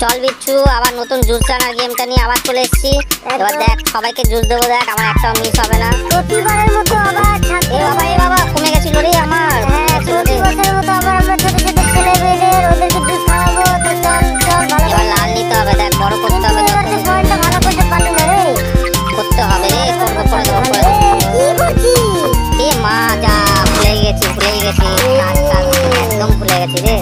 চল বিচ্ছু আবার নতুন জুস জানার গেমটা নিয়ে আবার চলে এসেছি। এবার দেখ সবাইকে জুস দেবো দেখ আমার একটা মিস হবে না। প্রতিবারের মতো আবার এ বাবা এ বাবা কমে গেছিল রে আমার। হ্যাঁ গেছিল প্রতি রে। বছরের মতো আবার আমরা ছোট ছোট ছেলে মেয়েদের ওদেরকে জুস খাওয়াবো তো চল চল ভালো এবার লাল নিতে হবে দেখ বড় করতে হবে ভালো করতে পারলি না রে করতে হবে রে করব করে দেবো করে কি করছিস এ মা যা ভুলে গেছি ভুলে গেছি কাজ কাজ একদম ভুলে গেছি রে।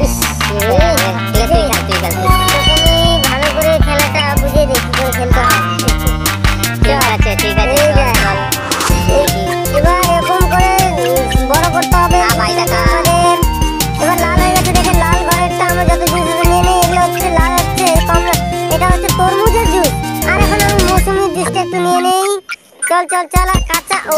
জুস আর এখন আমি মৌসুমি জুসটা একটু নিয়ে নেই। চল চল চল আর কাঁচা। ও।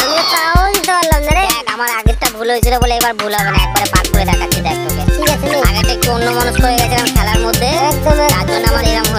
আমি তাও নিতে পারলাম না রে। আমার আগেরটা ভুল হয়েছিল বলে এবার ভুল হবে না। একবারে পাক করে দেখাচ্ছি দেখ তোকে। ঠিক আছে নে। আগেটা একটু অন্য মনস্ক হয়ে গেছিলাম খেলার মধ্যে। একদম তার একদম